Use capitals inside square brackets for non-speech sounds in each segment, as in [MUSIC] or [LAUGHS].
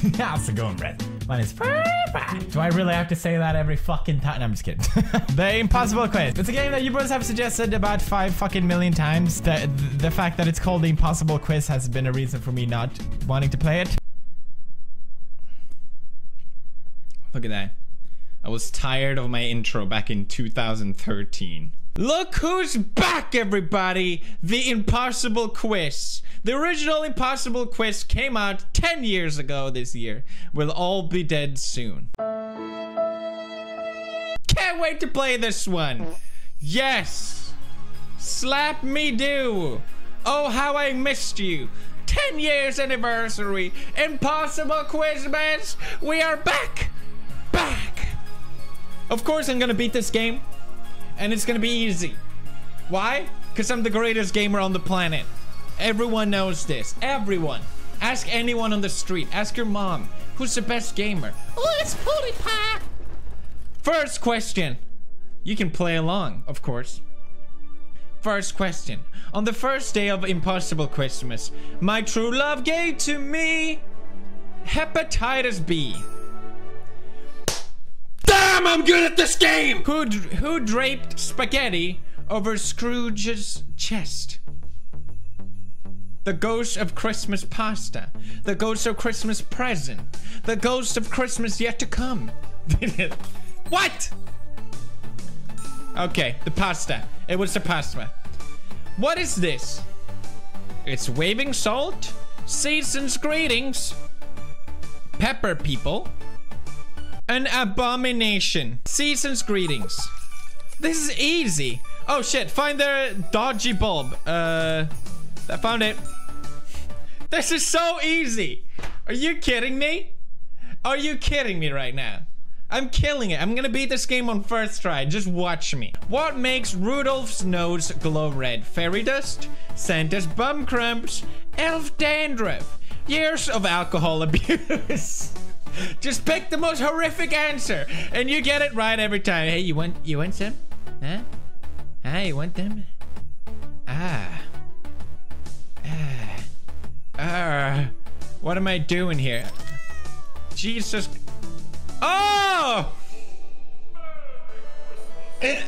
[LAUGHS] How's it going, Red? Mine is perfect. Do I really have to say that every fucking time? No, I'm just kidding. [LAUGHS] the Impossible Quiz. It's a game that you boys have suggested about five fucking million times. The, the fact that it's called the Impossible Quiz has been a reason for me not wanting to play it. Look at that. I was tired of my intro back in 2013. Look who's back, everybody! The Impossible Quiz. The original Impossible Quiz came out 10 years ago this year. We'll all be dead soon. Can't wait to play this one. Yes! Slap me do! Oh, how I missed you! 10 years anniversary! Impossible Quizmas! We are back! Back! Of course I'm gonna beat this game. And it's gonna be easy. Why? Because I'm the greatest gamer on the planet. Everyone knows this. Everyone. Ask anyone on the street. Ask your mom. Who's the best gamer? Oh, it's PewDiePie. First question. You can play along, of course. First question. On the first day of Impossible Christmas, my true love gave to me hepatitis B. Damn, I'm good at this game! Who, who draped spaghetti over Scrooge's chest? The ghost of Christmas pasta. The ghost of Christmas present. The ghost of Christmas yet to come. [LAUGHS] what? Okay, the pasta. It was the pasta. What is this? It's waving salt? Season's greetings. Pepper people. An abomination. Season's greetings. This is easy. Oh shit, find the dodgy bulb. Uh, I found it. This is so easy. Are you kidding me? Are you kidding me right now? I'm killing it. I'm gonna beat this game on first try. Just watch me. What makes Rudolph's nose glow red? Fairy dust? Santa's bum cramps? Elf dandruff? Years of alcohol [LAUGHS] abuse? Just pick the most horrific answer, and you get it right every time. Hey, you want you want some? Huh? Hey, you want them? Ah. Ah. Ah. What am I doing here? Jesus. Oh! [LAUGHS]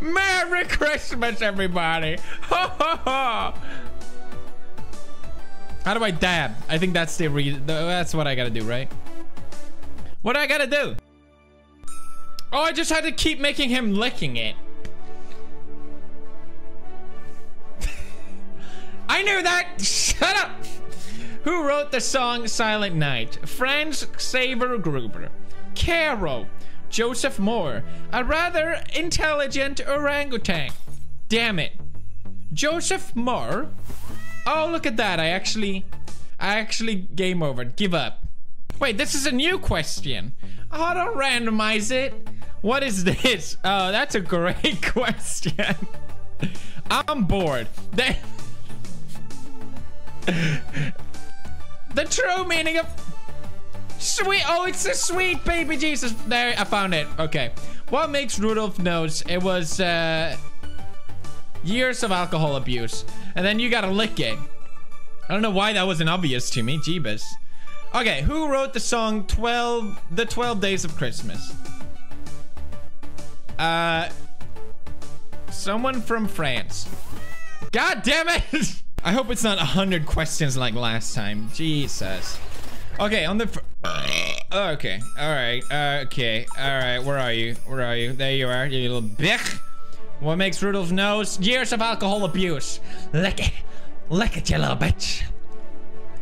Merry Christmas, everybody! Ho ho ho! How do I dab? I think that's the reason. That's what I gotta do, right? What do I gotta do? Oh, I just had to keep making him licking it. [LAUGHS] I knew that! Shut up! Who wrote the song Silent Night? Franz Xaver Gruber. Caro. Joseph Mohr. A rather intelligent orangutan. Damn it. Joseph Mohr? Oh, look at that. I actually... I actually game over. Give up. Wait, this is a new question. Auto randomize it. What is this? [LAUGHS] Oh, that's a great [LAUGHS] question. I'm bored. The, [LAUGHS] the true meaning of sweet. Oh, it's a sweet baby Jesus. There, I found it. Okay. What makes Rudolph nose? It was uh, years of alcohol abuse. And then you gotta lick it. I don't know why that wasn't obvious to me. Jeebus. Okay, who wrote the song 12, The 12 Days of Christmas? Uh, someone from France. God damn it! [LAUGHS] I hope it's not 100 questions like last time. Jesus. Okay, on the... okay, alright, uh, okay, alright, where are you? Where are you? There you are, you little bitch. What makes Rudolph's nose? Years of alcohol abuse. Lick it. Lick it, you little bitch.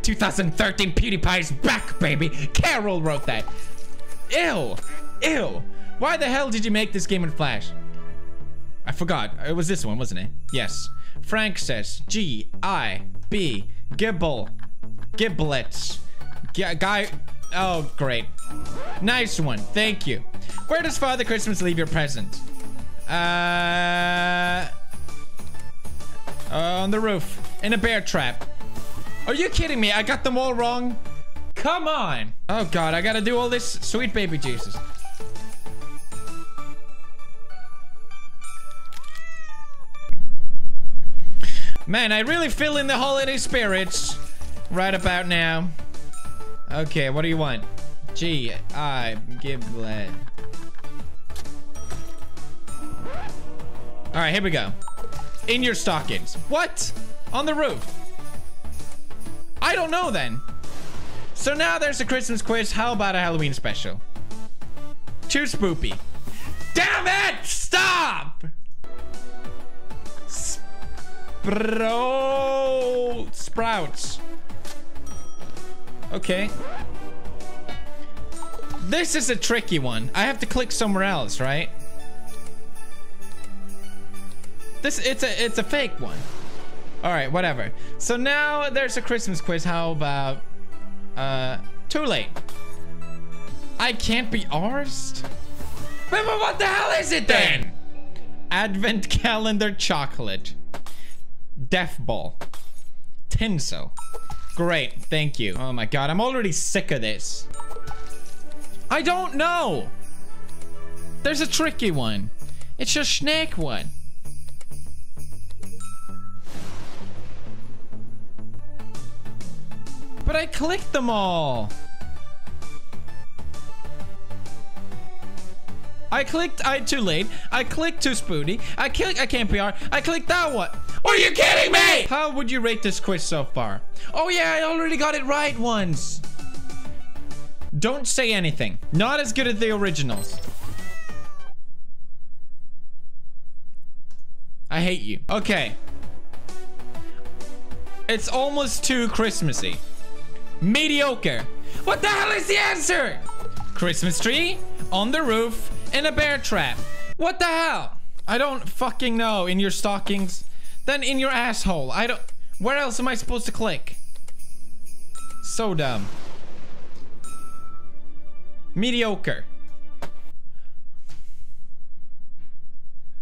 2013 PewDiePie's back, baby. Carol wrote that. Ew. Ew. Why the hell did you make this game in Flash? I forgot. It was this one, wasn't it? Yes. Frank says G I B Gibble Giblets. G guy. Oh, great. Nice one. Thank you. Where does Father Christmas leave your present? Uh, on the roof. In a bear trap. Are you kidding me? I got them all wrong. Come on. Oh, God. I got to do all this. Sweet baby Jesus. Man, I really feel in the holiday spirits right about now. Okay, what do you want? G, I, Giblet. All right, here we go. In your stockings. What? On the roof. I don't know then. So now there's a Christmas quiz. How about a Halloween special? Too spoopy. Damn it! Stop! Spro... Sprouts. Okay. This is a tricky one. I have to click somewhere else, right? This it's a it's a fake one. All right, whatever. So now there's a Christmas quiz. How about uh too late? I can't be arsed. But, but what the hell is it then? Advent calendar chocolate. Death ball. Tinsel. Great, thank you. Oh my god, I'm already sick of this. I don't know. There's a tricky one. It's a snake one. But I clicked them all. I clicked I too late. I clicked too spoony. I clicked I can't PR. I clicked that one. Are you kidding me? How would you rate this quiz so far? Oh yeah, I already got it right once. Don't say anything. Not as good as the originals. I hate you. Okay. It's almost too Christmassy. Mediocre. What the hell is the answer? Christmas tree, on the roof, in a bear trap. What the hell? I don't fucking know. In your stockings. Then in your asshole. I don't... Where else am I supposed to click? So dumb. Mediocre.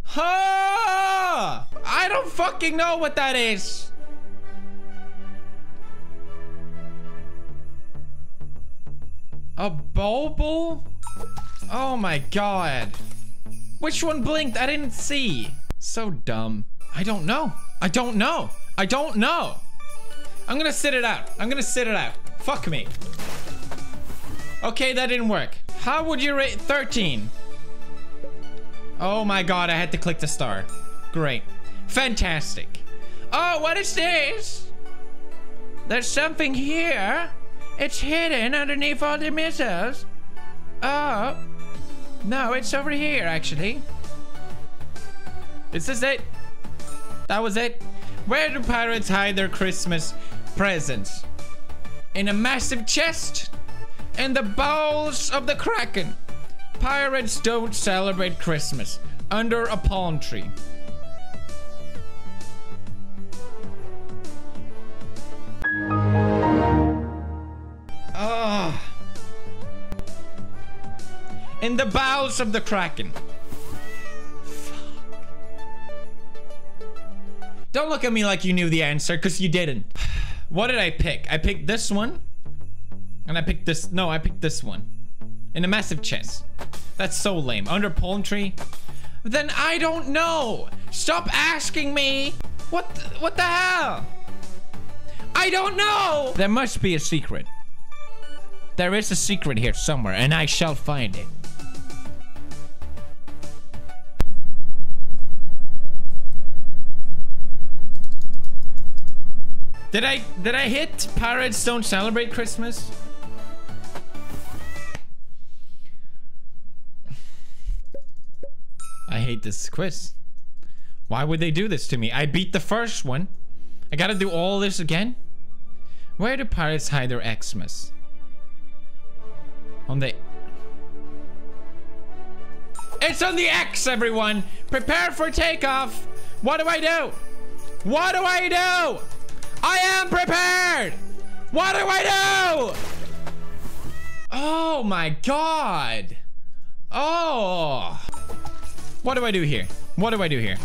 Ha! I don't fucking know what that is. A bulbul? Oh my god. Which one blinked? I didn't see. So dumb. I don't know. I don't know. I don't know. I'm gonna sit it out. I'm gonna sit it out. Fuck me. Okay, that didn't work. How would you rate 13? Oh my god, I had to click the star. Great. Fantastic. Oh, what is this? There's something here. It's hidden underneath all the missiles. Oh. No, it's over here, actually. Is this it? That was it? Where do pirates hide their Christmas presents? In a massive chest? In the bowels of the Kraken? Pirates don't celebrate Christmas under a palm tree. In the bowels of the Kraken. Don't look at me like you knew the answer, because you didn't. What did I pick? I picked this one. And I picked this. No, I picked this one. In a massive chest. That's so lame. Under palm tree? Then I don't know. Stop asking me. What, the, what the hell? I don't know. There must be a secret. There is a secret here somewhere, and I shall find it. Did I did I hit Pirates Don't Celebrate Christmas? I hate this quiz. Why would they do this to me? I beat the first one. I gotta do all this again? Where do pirates hide their Xmas? On the... It's on the X, everyone! Prepare for takeoff! What do I do? What do I do? I am prepared! What do I do? Oh my god! Oh! What do I do here? What do I do here?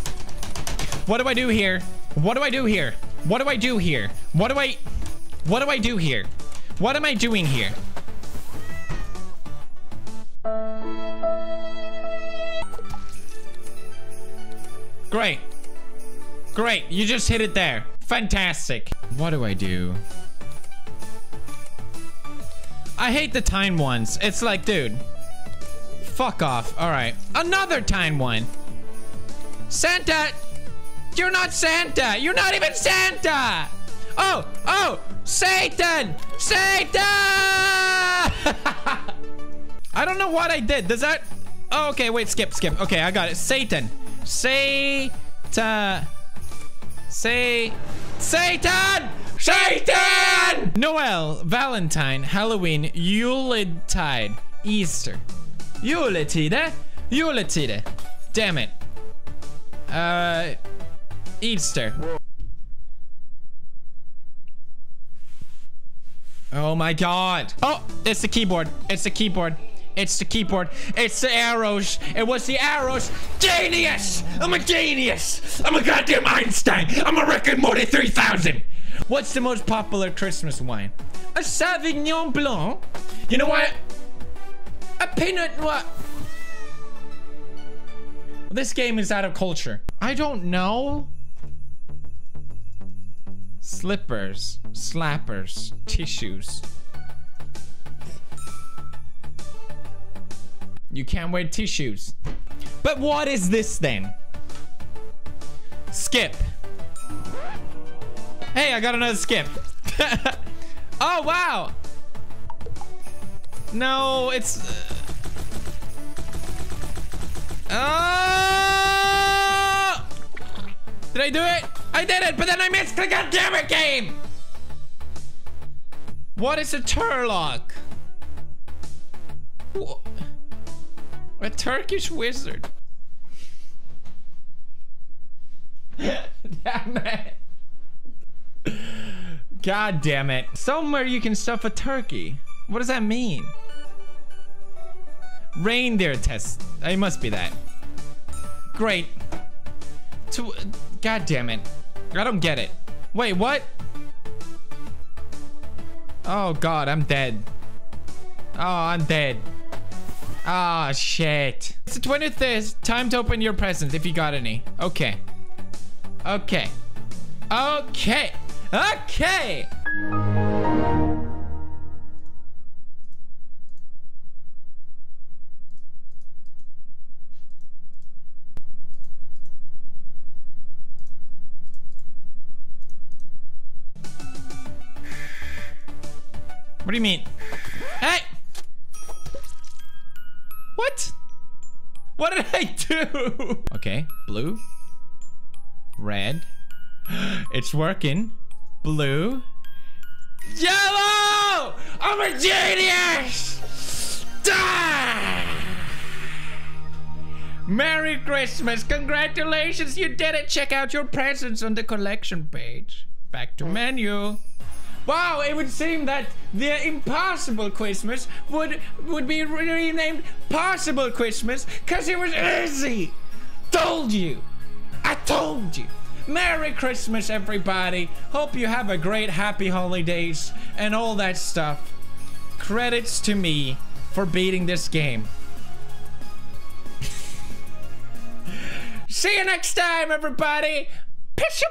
What do I do here? What do I do here? What do I do here? What do I... What do I do here? What am I doing here? Great. Great. You just hit it there. Fantastic. What do I do? I hate the time ones. It's like, dude. Fuck off. All right. Another time one. Santa. You're not Santa. You're not even Santa. Oh, oh, Satan. Satan. [LAUGHS] I don't know what I did. Does that... Oh, okay, wait, skip, skip. Okay, I got it. Satan. Satan. Say... Satan! Satan! Noel, Valentine, Halloween, Yuletide, Easter. Juletide? Juletide. Damn it. Uh... Easter. Oh my god. Oh, it's the keyboard. It's the keyboard. It's the keyboard. It's the arrows. It was the arrows. Genius! I'm a genius! I'm a goddamn Einstein! I'm a Rick and Morty 3000! What's the most popular Christmas wine? A Sauvignon Blanc? You know what? A Pinot Noir. This game is out of culture. I don't know. Slippers, slappers, tissues. You can't wear tissues. But what is this then? Skip. Hey, I got another skip. [LAUGHS] oh, wow. No, it's... Uh... Oh! Did I do it? I did it, but then I missed the goddamn game! What is a turlock? A Turkish wizard. [LAUGHS] damn it. God damn it. Somewhere you can stuff a turkey. What does that mean? Reindeer test. It must be that. Great. To, God damn it. I don't get it. Wait, what? Oh god, I'm dead. Oh, I'm dead. Ah, oh, shit. It's the 23rd. Time to open your presents if you got any. Okay. Okay. Okay. Okay. What do you mean? What did I do? Okay, blue. Red. [GASPS] It's working. Blue. Yellow! I'm a genius! Merry Christmas! Congratulations, you did it! Check out your presents on the collection page. Back to menu. Wow, it would seem that the impossible Christmas would would be renamed Possible Christmas because it was easy. Told you. I told you. Merry Christmas, everybody. Hope you have a great happy holidays and all that stuff. Credits to me for beating this game. [LAUGHS] See you next time, everybody. Pish